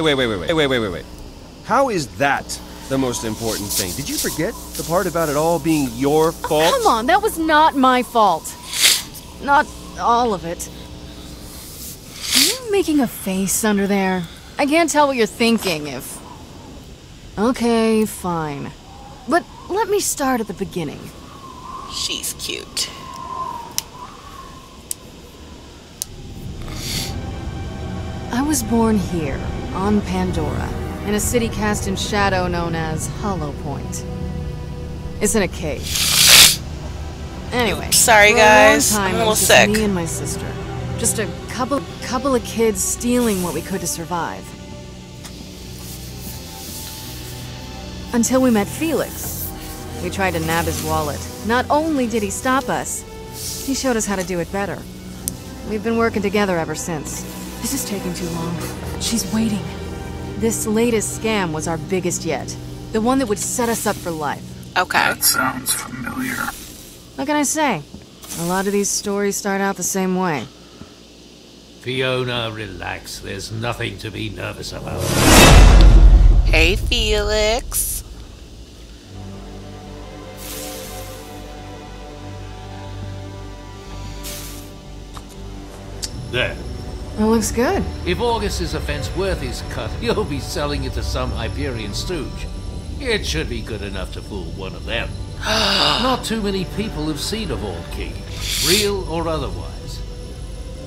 wait, wait, wait, wait, wait, wait, wait, wait, wait. How is that the most important thing? Did you forget the part about it all being your fault? Come on, that was not my fault. Not all of it. Are you making a face under there? I can't tell what you're thinking if. Okay, fine. But let me start at the beginning. She's cute. Was born here, on Pandora, in a city cast in shadow known as Hollow Point. It's in a cave. Anyway, Oops, sorry, guys. A long time, I'm a it little sick. Me and my sister, just a couple, couple of kids stealing what we could to survive. Until we met Felix. We tried to nab his wallet. Not only did he stop us, he showed us how to do it better. We've been working together ever since. This is taking too long. She's waiting. This latest scam was our biggest yet. The one that would set us up for life. Okay. That sounds familiar. What can I say? A lot of these stories start out the same way. Fiona, relax. There's nothing to be nervous about. Hey, Felix. There. It looks good. If August's offense worth his cut, you'll be selling it to some Hyperion stooge. It should be good enough to fool one of them. Not too many people have seen a Vault Key, real or otherwise.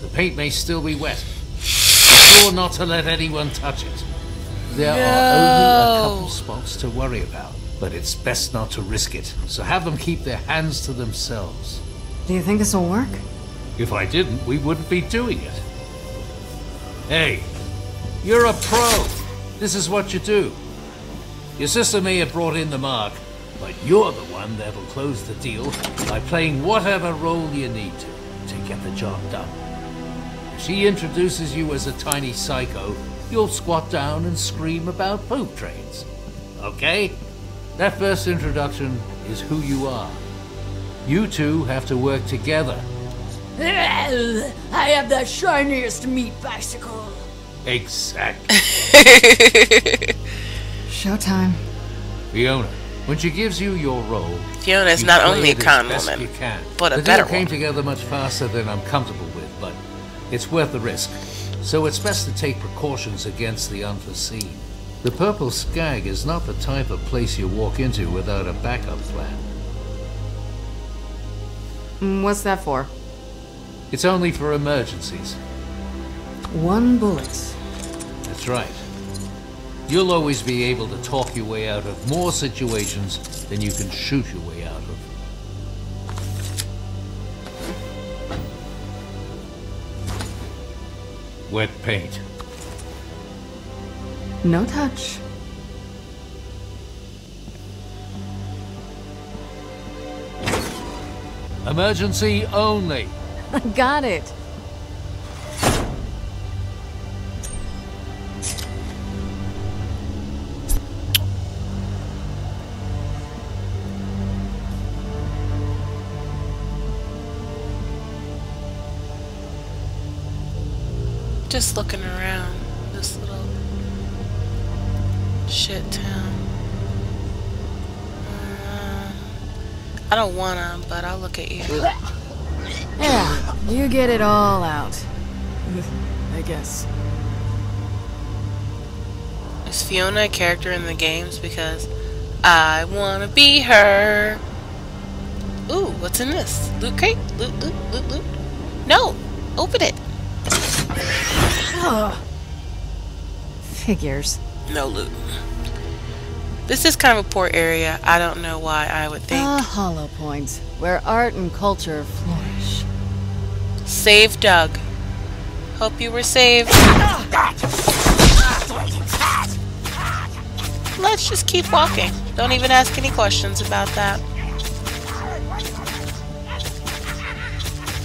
The paint may still be wet. Be sure not to let anyone touch it. There are only a couple spots to worry about, but it's best not to risk it. So have them keep their hands to themselves. Do you think this will work? If I didn't, we wouldn't be doing it. Hey, you're a pro. This is what you do. Your sister may have brought in the mark, but you're the one that'll close the deal by playing whatever role you need to to get the job done. If she introduces you as a tiny psycho, you'll squat down and scream about poop trains. Okay? That first introduction is who you are. You two have to work together I have the shiniest meat bicycle. Exactly. Showtime. Fiona, when she gives you your role, Fiona is you not only a it con woman, you can. but a the better deal came one. together much faster than I'm comfortable with, but it's worth the risk. So it's best to take precautions against the unforeseen. The Purple Skag is not the type of place you walk into without a backup plan. Mm, What's that for? It's only for emergencies. One bullet. That's right. You'll always be able to talk your way out of more situations than you can shoot your way out of. Wet paint. No touch. Emergency only. Got it. Just looking around this little shit town. Uh, I don't wanna, but I'll look at you. Yeah, you get it all out. I guess. Is Fiona a character in the games? Because I wanna be her. Ooh, what's in this? Loot crate? Loot, loot, loot, loot. No! Open it! Figures. No loot. This is kind of a poor area. I don't know why I would think. A hollow point where art and culture flourish. Save Doug. Hope you were saved. Let's just keep walking. Don't even ask any questions about that.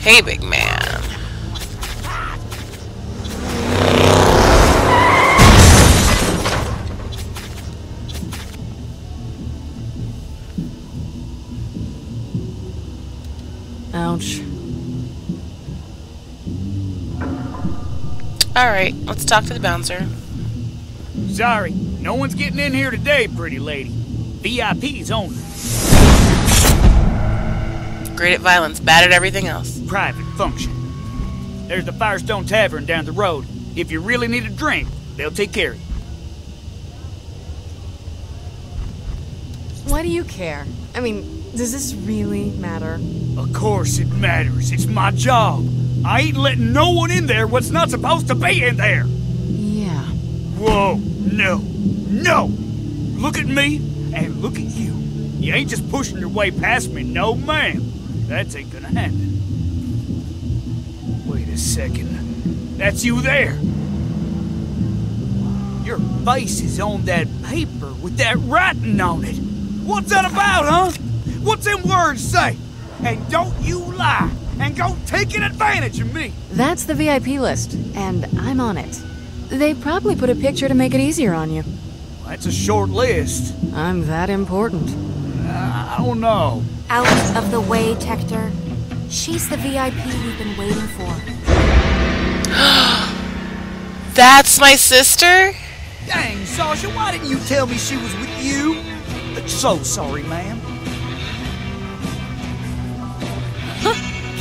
Hey, big man. Alright, let's talk to the bouncer. Sorry, no one's getting in here today, pretty lady. VIPs only. Great at violence, bad at everything else. Private function. There's the Firestone Tavern down the road. If you really need a drink, they'll take care of you. Why do you care? I mean, does this really matter? Of course it matters. It's my job. I ain't letting no one in there what's not supposed to be in there. Yeah. Whoa, no, no! Look at me and look at you. You ain't just pushing your way past me, no ma'am. That ain't gonna happen. Wait a second. That's you there. Your face is on that paper with that writing on it. What's that about, huh? What's them words say? And don't you lie and go taking advantage of me. That's the VIP list, and I'm on it. They probably put a picture to make it easier on you. That's a short list. I'm that important. I don't know. Out of the way, Tector. She's the VIP we've been waiting for. That's my sister? Dang, Sasha, why didn't you tell me she was with you? So sorry, ma'am.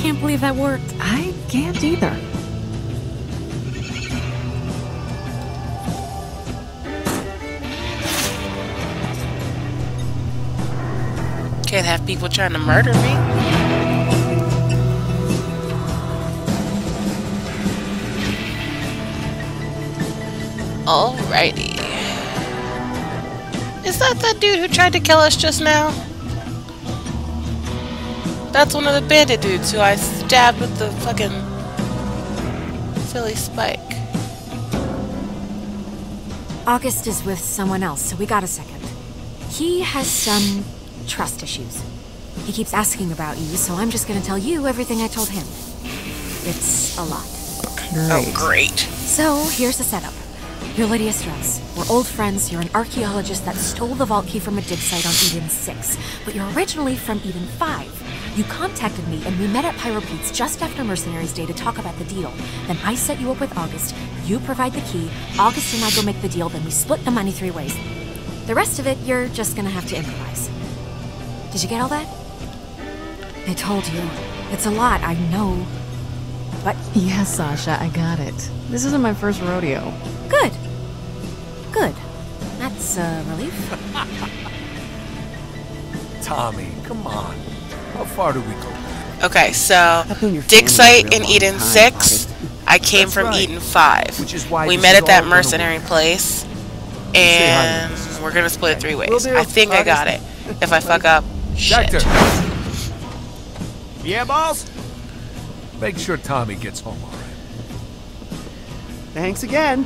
Can't believe that worked. I can't either. Can't have people trying to murder me. Alrighty. Is that that dude who tried to kill us just now? That's one of the bandit dudes who I stabbed with the fucking silly spike. August is with someone else, so we got a second. He has some trust issues. He keeps asking about you, so I'm just gonna tell you everything I told him. It's a lot. Oh, great. So, here's the setup. You're Lydia Strauss. We're old friends. You're an archaeologist that stole the vault key from a dig site on Eden 6, but you're originally from Eden 5. You contacted me and we met at Pyro Pete's just after Mercenaries Day to talk about the deal. Then I set you up with August, you provide the key, August and I go make the deal, then we split the money three ways. The rest of it, you're just gonna have to improvise. Did you get all that? I told you. It's a lot, I know. But Yes, Sasha, I got it. This isn't my first rodeo. good. Good. That's a relief. Tommy, come on. How far do we go? Okay, so known dig site in Eden time, 6. August. I came That's from right. Eden 5. Which is why we met at that mercenary place, and we're gonna split it three ways. I think I got it. If I fuck up, shit. Doctor, Yeah, boss? make sure Tommy gets home all right. Thanks again.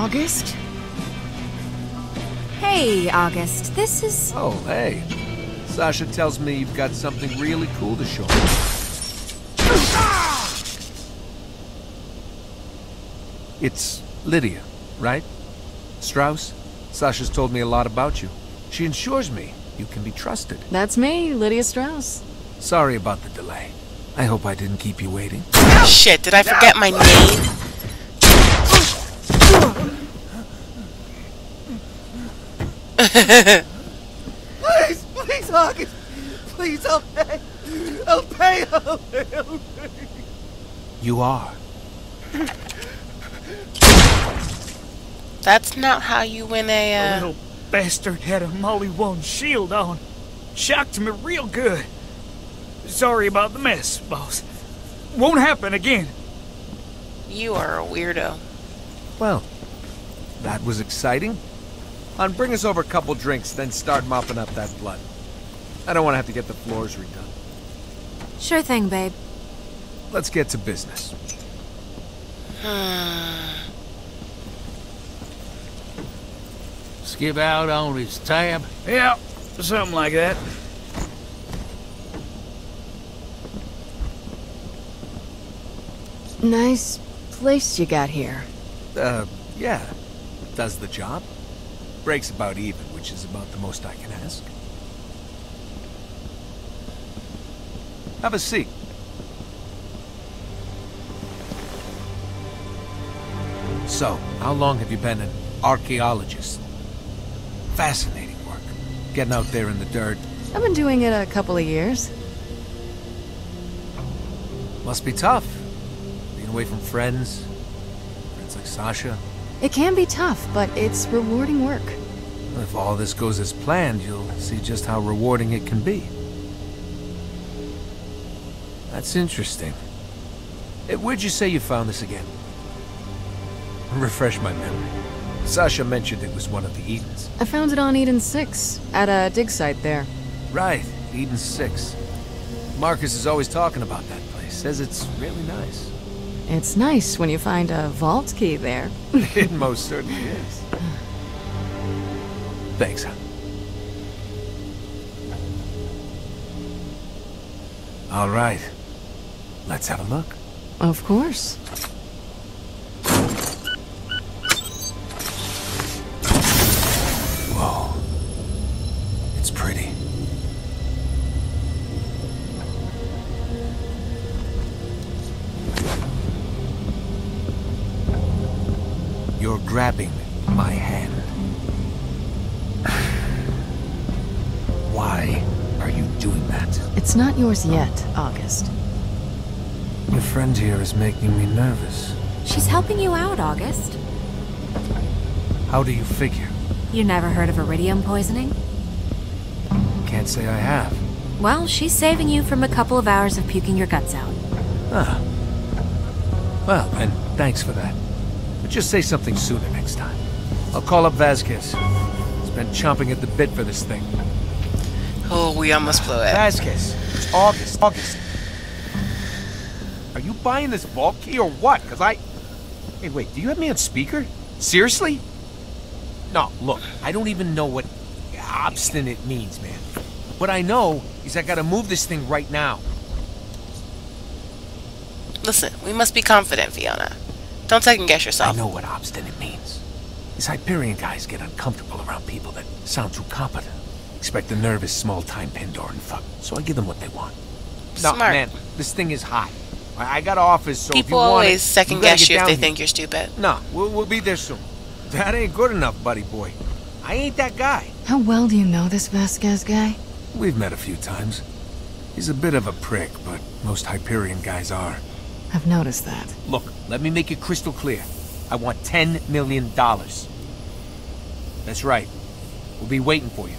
August? Hey, August. This is. Oh, hey. Sasha tells me you've got something really cool to show me. It's Lydia, right? Strauss? Sasha's told me a lot about you. She ensures me you can be trusted. That's me, Lydia Strauss. Sorry about the delay. I hope I didn't keep you waiting. Shit, did I forget my name? Please, please, August. Please help pay. Help pay. Help pay. Help pay. You are. That's not how you win a, The uh... little bastard had a Maliwan shield on. Shocked me real good. Sorry about the mess, boss. Won't happen again. You are a weirdo. Well, that was exciting. On, bring us over a couple drinks, then start mopping up that blood. I don't want to have to get the floors redone. Sure thing, babe. Let's get to business. Skip out on his tab. Yeah, something like that. Nice place you got here. Uh, yeah. Does the job. Breaks about even, which is about the most I can ask. Have a seat. So, how long have you been an archaeologist? Fascinating work. Getting out there in the dirt. I've been doing it a couple of years. Must be tough. Being away from friends. Friends like Sasha. It can be tough, but it's rewarding work. If all this goes as planned, you'll see just how rewarding it can be. That's interesting. Eh, Where'd you say you found this again? Refresh my memory. Sasha mentioned it was one of the Edens. I found it on Eden 6, at a dig site there. Right, Eden 6. Marcus is always talking about that place. Says it's really nice. It's nice when you find a vault key there. it most certainly is. Thanks. All right. Let's have a look. Of course. Grabbing my hand. Why are you doing that? It's not yours yet, August. Your friend here is making me nervous. She's helping you out, August. How do you figure? You never heard of Eridium poisoning? Can't say I have. Well, she's saving you from a couple of hours of puking your guts out. Ah. Well, then, thanks for that. Just say something sooner next time. I'll call up Vasquez. He's been chomping at the bit for this thing. Oh, we almost blew it. Vasquez, it's August. August. Are you buying this vault key or what? Because I... Hey, wait, do you have me on speaker? Seriously? No, look, I don't even know what obstinate means, man. What I know is I gotta move this thing right now. Listen, we must be confident, Fiona. Don't second guess yourself. I know what obstinate means. These Hyperion guys get uncomfortable around people that sound too competent. Expect a nervous, small-time Pandoran fuck. So I give them what they want. Smart. No, man, this thing is hot. I, I got office, so if you People want always it, second you guess get you if they here. think you're stupid. No, we'll, we'll be there soon. That ain't good enough, buddy boy. I ain't that guy. How well do you know this Vasquez guy? We've met a few times. He's a bit of a prick, but most Hyperion guys are. I've noticed that. Look, let me make it crystal clear. I want $10 million. That's right. We'll be waiting for you.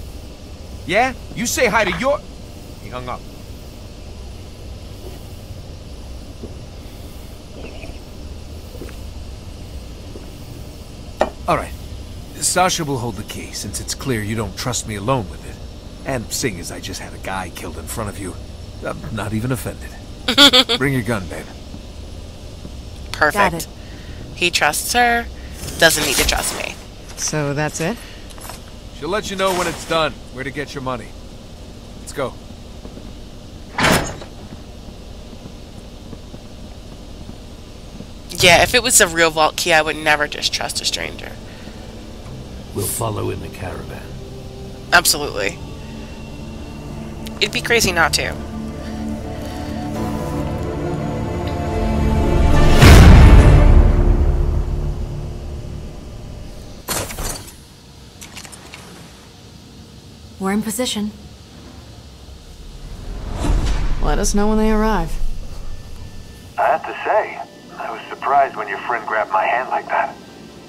Yeah? You say hi to your... He hung up. All right. Sasha will hold the key, since it's clear you don't trust me alone with it. And seeing as I just had a guy killed in front of you, I'm not even offended. Bring your gun, babe. Perfect. Got it. He trusts her, doesn't need to trust me. So that's it? She'll let you know when it's done, where to get your money. Let's go. Yeah, if it was a real vault key, I would never just trust a stranger. We'll follow in the caravan. Absolutely. It'd be crazy not to. We're in position. Let us know when they arrive. I have to say, I was surprised when your friend grabbed my hand like that.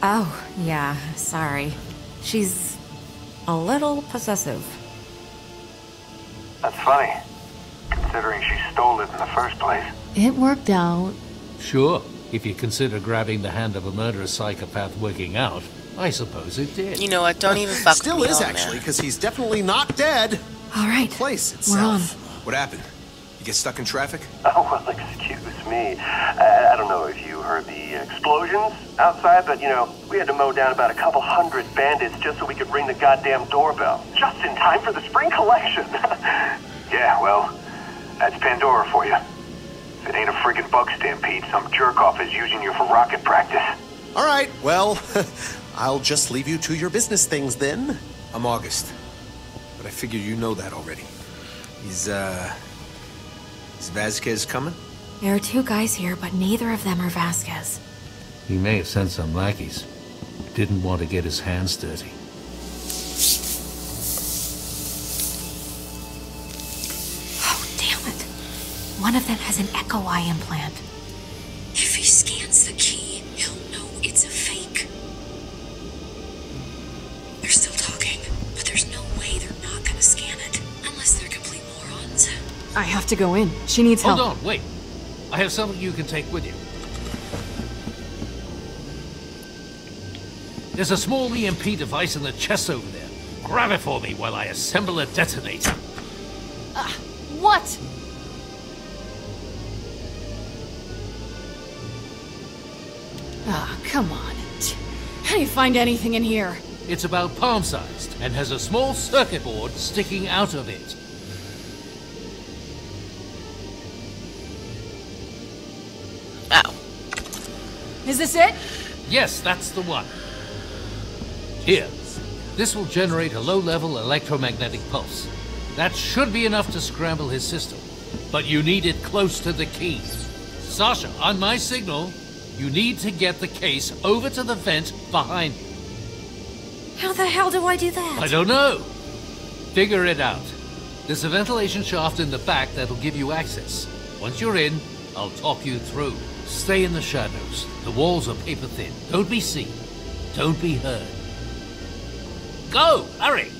Oh, yeah, sorry. She's a little possessive. That's funny, considering she stole it in the first place. It worked out. Sure, if you consider grabbing the hand of a murderous psychopath working out, I suppose it did. You know what? Don't even fuck Still with me is on actually, because he's definitely not dead. All right, Place we're on. itself. What happened? You get stuck in traffic? Oh, well, excuse me. I, I don't know if you heard the explosions outside, but, you know, we had to mow down about a couple hundred bandits just so we could ring the goddamn doorbell. Just in time for the spring collection. yeah, well, that's Pandora for you. If it ain't a friggin' bug stampede, some jerk-off is using you for rocket practice. All right, well, I'll just leave you to your business things then. I'm August. But I figure you know that already. Is, uh... Is Vasquez coming? There are two guys here, but neither of them are Vasquez. He may have sent some lackeys. Didn't want to get his hands dirty. Oh, damn it. One of them has an Echo Eye implant. I have to go in. She needs Hold help. Hold on, wait. I have something you can take with you. There's a small EMP device in the chest over there. Grab it for me while I assemble a detonator. What? Ah, come on. How do you find anything in here? It's about palm-sized and has a small circuit board sticking out of it. Is this it? Yes, that's the one. Here. This will generate a low-level electromagnetic pulse. That should be enough to scramble his system. But you need it close to the key. Sasha, on my signal, you need to get the case over to the vent behind me. How the hell do I do that? I don't know. Figure it out. There's a ventilation shaft in the back that'll give you access. Once you're in, I'll talk you through. Stay in the shadows. The walls are paper thin. Don't be seen. Don't be heard. Go! Hurry!